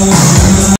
love.